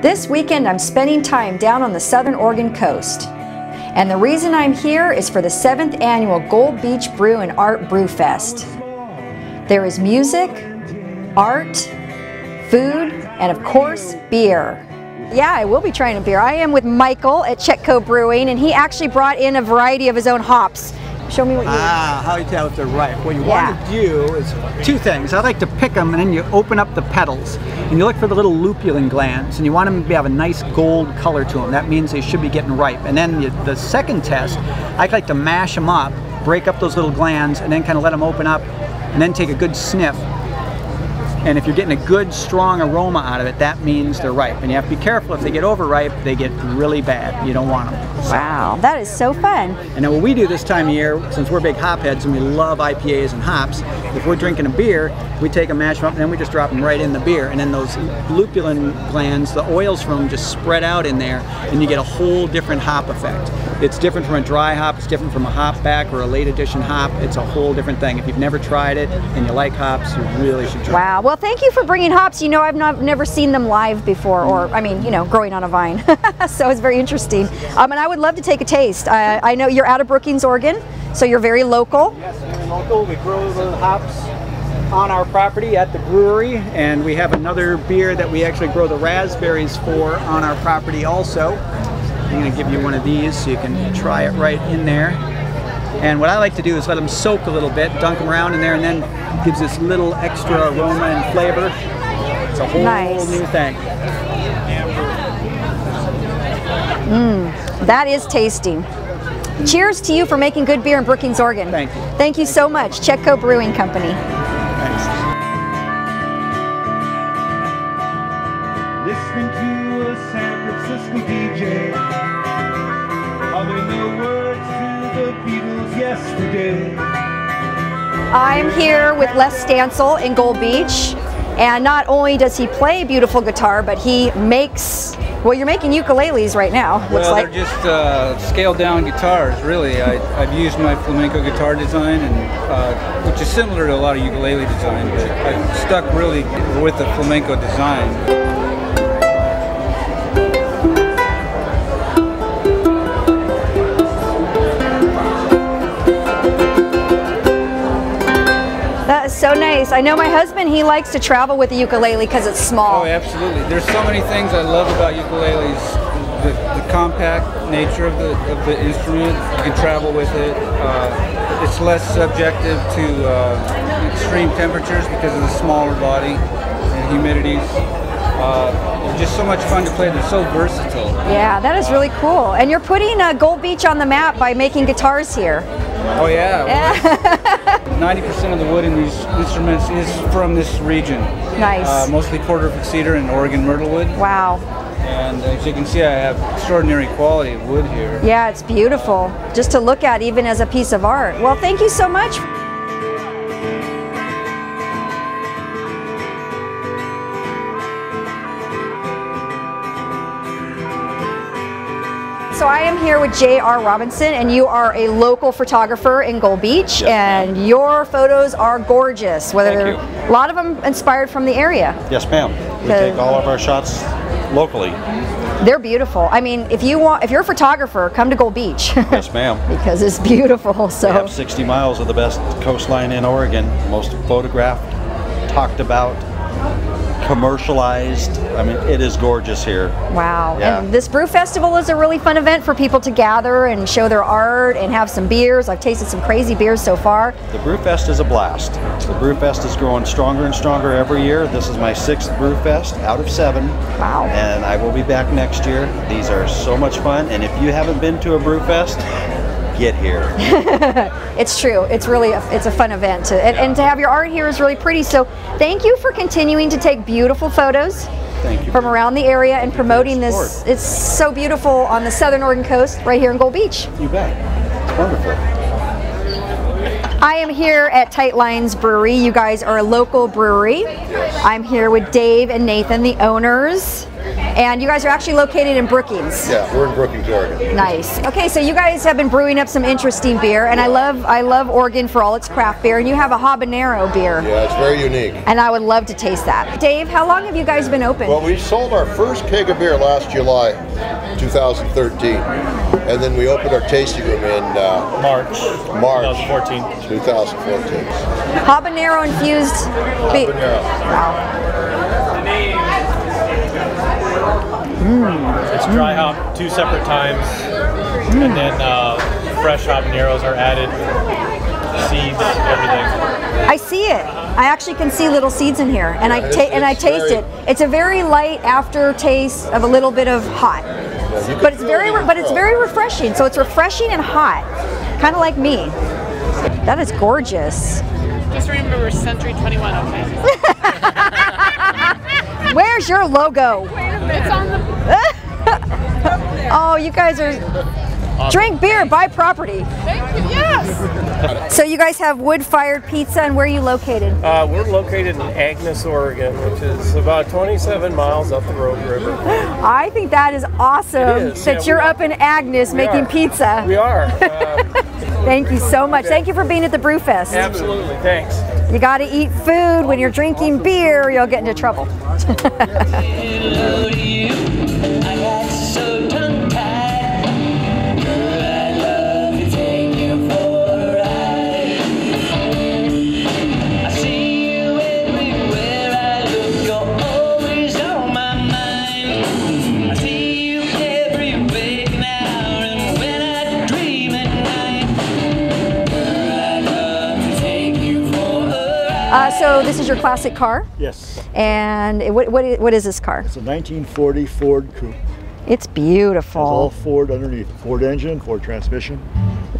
This weekend I'm spending time down on the southern Oregon coast. And the reason I'm here is for the seventh annual Gold Beach Brew and Art Brew Fest. There is music, art, food, and of course, beer. Yeah, I will be trying a beer. I am with Michael at Chetco Brewing, and he actually brought in a variety of his own hops. Show me what you. Ah, how you tell if they're ripe. What you Yeah. want to do is two things. I like to pick them and then you open up the petals and you look for the little lupulin glands and you want them to have a nice gold color to them. That means they should be getting ripe. And then you, the second test, I like to mash them up, break up those little glands and then kind of let them open up and then take a good sniff. And if you're getting a good strong aroma out of it, that means they're ripe. And you have to be careful if they get overripe, they get really bad. You don't want them. Wow, that is so fun. And then what we do this time of year, since we're big hopheads and we love IPAs and hops, if we're drinking a beer, we take them, mash them up, and then we just drop them right in the beer. And then those lupulin glands, the oils from them just spread out in there, and you get a whole different hop effect. It's different from a dry hop, it's different from a hop back or a late addition hop. It's a whole different thing. If you've never tried it and you like hops, you really should try it. Wow. Well, thank you for bringing hops. You know, I've not never seen them live before, or I mean, you know, growing on a vine. so it's very interesting. Um, and I would love to take a taste. I, I know you're out of Brookings, Oregon, so you're very local. Yes, we're local. We grow the hops on our property at the brewery, and we have another beer that we actually grow the raspberries for on our property also. I'm going to give you one of these so you can try it right in there. And what I like to do is let them soak a little bit, dunk them around in there, and then gives this little extra aroma and flavor. It's a whole Nice. new thing. Mmm, That is tasty. Cheers to you for making good beer in Brookings, Oregon. Thank you. Thank you so much, Chetco Brewing Company. I'm here with Les Stansel in Gold Beach, and not only does he play beautiful guitar, but he makes. Well, you're making ukuleles right now. Looks Well, like. they're just uh, scaled down guitars, really. I, I've used my flamenco guitar design, and uh, which is similar to a lot of ukulele design, but I've stuck really with the flamenco design. So nice. I know my husband, he likes to travel with the ukulele because it's small. Oh, absolutely. There's so many things I love about ukuleles. The, the compact nature of the, of the instrument, you can travel with it. Uh, it's less subjective to uh, extreme temperatures because of the smaller body and humidities. Uh, just so much fun to play. They're so versatile. Yeah, that is really cool. And you're putting uh, Gold Beach on the map by making guitars here. Oh yeah. 90% of the wood in these instruments is from this region. Nice. Uh, mostly Port Orford cedar and Oregon myrtle wood. Wow. And as you can see, I have extraordinary quality of wood here. Yeah, it's beautiful just to look at, even as a piece of art. Well, thank you so much. I am here with J.R. Robinson, and you are a local photographer in Gold Beach, Yes, and your photos are gorgeous. Whether Thank they're you. a lot of them inspired from the area. Yes, ma'am. We take all of our shots locally. They're beautiful. I mean, if you want, if you're a photographer, come to Gold Beach Yes, ma'am. because it's beautiful. So We have 60 miles of the best coastline in Oregon, most photographed, talked about, commercialized. I mean, it is gorgeous here. Wow. Yeah. And this brew festival is a really fun event for people to gather and show their art and have some beers. I've tasted some crazy beers so far. The Brew Fest is a blast. The Brew Fest is growing stronger and stronger every year. This is my sixth Brew Fest out of seven. Wow. And I will be back next year. These are so much fun. And if you haven't been to a Brewfest, get here. It's true. It's really a, it's a fun event to, and, and to have your art here is really pretty. So thank you for continuing to take beautiful photos Thank you. from around the area and promoting this. It's so beautiful on the southern Oregon coast, right here in Gold Beach. You bet. It's wonderful. I am here at Tight Lines Brewery. You guys are a local brewery. I'm here with Dave and Nathan, the owners. And you guys are actually located in Brookings. Yeah, we're in Brookings, Oregon. Nice. Okay, so you guys have been brewing up some interesting beer, and I love I love Oregon for all its craft beer, and you have a habanero beer, Yeah, it's very unique. and I would love to taste that. Dave, how long have you guys been open? Well, we sold our first keg of beer last July, 2013, and then we opened our tasting room in uh, March. March 2014. 2014. habanero infused beer. Habanero. Wow. It's dry hop two separate times, and then uh, fresh habaneros are added, seeds, everything. I see it. I actually can see little seeds in here, and I ta- and I taste it. It's a very light aftertaste of a little bit of hot, you can but it's very it re- but it's very refreshing. So it's refreshing and hot, kind of like me. That is gorgeous. Just remember Century 21, okay? Where's your logo? Wait a minute. It's on the. Oh, you guys are drink beer, buy property. Thank you. Yes. So you guys have wood-fired pizza, and where are you located? Uh, we're located in Agnes, Oregon, which is about 27 miles up the Rogue River. I think that is awesome It is, that yeah, you're up in Agnes making are. pizza. We are. Uh, Thank you so much. Thank you for being at the Brewfest. absolutely. Thanks. You got to eat food when you're drinking beer, you'll get into trouble. Uh, so this is your classic car, Yes, and what, what what is this car? it's a 1940 Ford Coupe. It's It's all. Ford underneath. Ford engine, Ford transmission,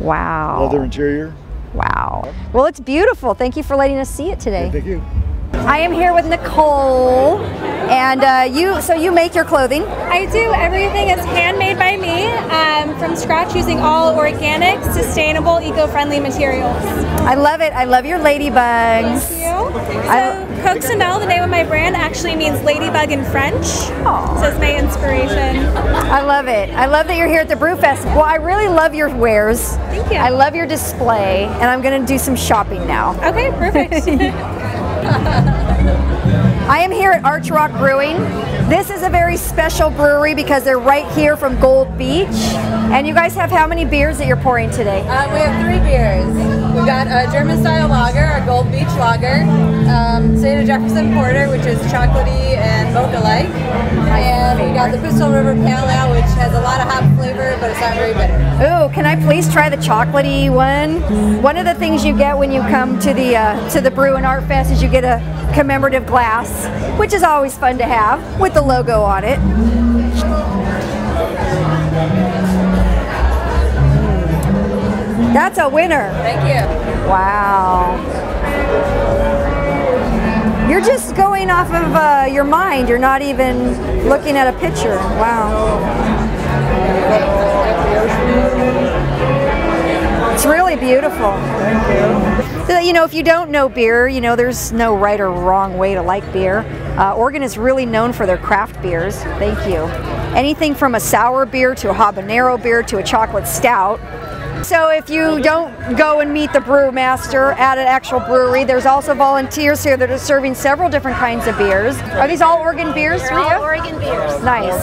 Wow. leather interior. Wow. Well, it's beautiful. Thank you for letting us see it today. Thank you. I am here with Nicole, and uh, you. So you make your clothing. I do. Everything is handmade by me um, from scratch using all organic, sustainable, eco-friendly materials. I love it. I love your ladybugs. Thank you. So, Coccinelle, the name of my brand, actually means ladybug in French. Aw. So it's my inspiration. I love it. I love that you're here at the Brewfest. Well, I really love your wares. Thank you. I love your display, and I'm going to do some shopping now. Okay, perfect. I am here at Arch Rock Brewing. This is a very special brewery because they're right here from Gold Beach. And you guys have how many beers that you're pouring today? Um, we have three beers. We've got a German style lager, Gold Beach lager, um. Jefferson Porter, which is chocolatey and mocha like, and we got the Crystal River Pale Ale, which has a lot of hop flavor, but it's not very bitter. Ooh, can I please try the chocolatey one? One of the things you get when you come to the uh, to the Brew and Art Fest is you get a commemorative glass, which is always fun to have with the logo on it. That's a winner. Thank you. Wow. You're just going off of uh, your mind. You're not even looking at a picture. Wow. It's really beautiful. Thank you. So, you know, if you don't know beer, you know, there's no right or wrong way to like beer. Uh, Oregon is really known for their craft beers. Thank you. Anything from a sour beer to a habanero beer to a chocolate stout. So if you don't go and meet the brewmaster at an actual brewery, there's also volunteers here that are serving several different kinds of beers. Are these all Oregon beers for you? Oregon beers. Nice.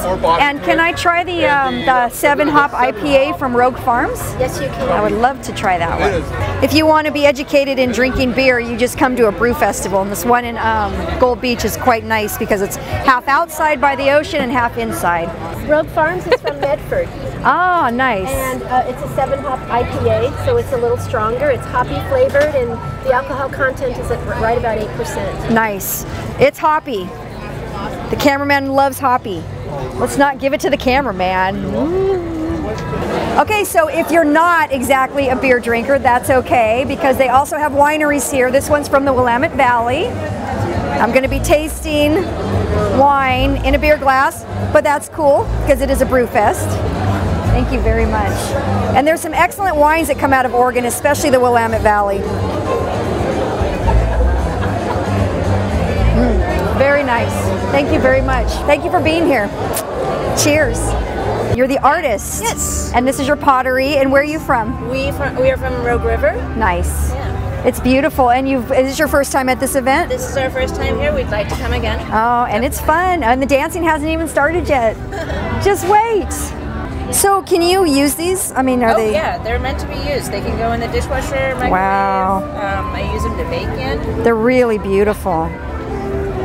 And can I try the um, the seven hop IPA from Rogue Farms? Yes, you can. I would love to try that one. If you want to be educated in drinking beer, you just come to a brew festival. And this one in um, Gold Beach is quite nice because it's half outside by the ocean and half inside. Rogue Farms is from Medford, Ah, nice. and uh, it's a seven hop IPA, so it's a little stronger. It's hoppy flavored, and the alcohol content is at right about eight percent. Nice. It's hoppy. The cameraman loves hoppy. Let's not give it to the cameraman. Okay, so if you're not exactly a beer drinker, that's okay because they also have wineries here. This one's from the Willamette Valley. I'm going to be tasting wine in a beer glass, but that's cool because it is a brew fest. Thank you very much. And there's some excellent wines that come out of Oregon, especially the Willamette Valley. Mm. Very nice. Thank you very much. Thank you for being here. Cheers. You're the artist. Yes. And this is your pottery. And where are you from? We from we are from Rogue River. Nice. Yeah. It's beautiful. And you've is this your first time at this event? This is our first time here. We'd like to come again. Oh, and it's fun. And the dancing hasn't even started yet. Just wait. So, can you use these? I mean, are oh they? yeah, they're meant to be used. They can go in the dishwasher, microwave. Wow. Um, I use them to bake in. They're really beautiful.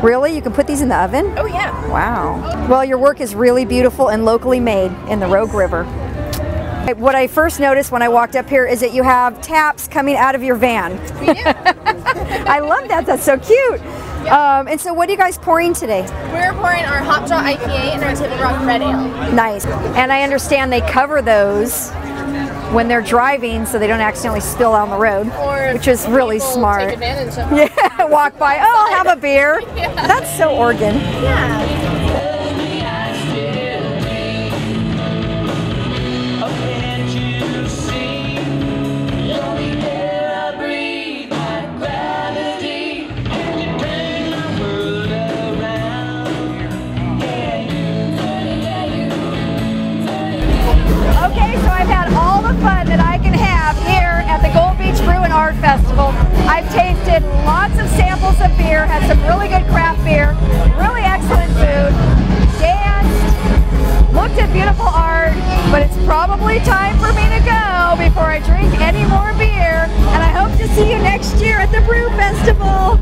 Really? You can put these in the oven? Oh yeah. Wow. Well, your work is really beautiful and locally made in the Rogue River. What I first noticed when I walked up here is that you have taps coming out of your van. I love that. That's so cute. Um, and so, what are you guys pouring today? We're pouring our Hot Jaw IPA and our Table Rock Red Ale. Nice. And I understand they cover those when they're driving so they don't accidentally spill on the road, Or which is really smart. Take advantage of Yeah, walk by. Oh, I'll have a beer. That's so Oregon. Yeah. today, so I've had all the fun that I can have here at the Gold Beach Brew and Art Festival. I've tasted lots of samples of beer, had some really good craft beer, really excellent food, danced, looked at beautiful art, but it's probably time for me to go before I drink any more beer, and I hope to see you next year at the Brew Festival.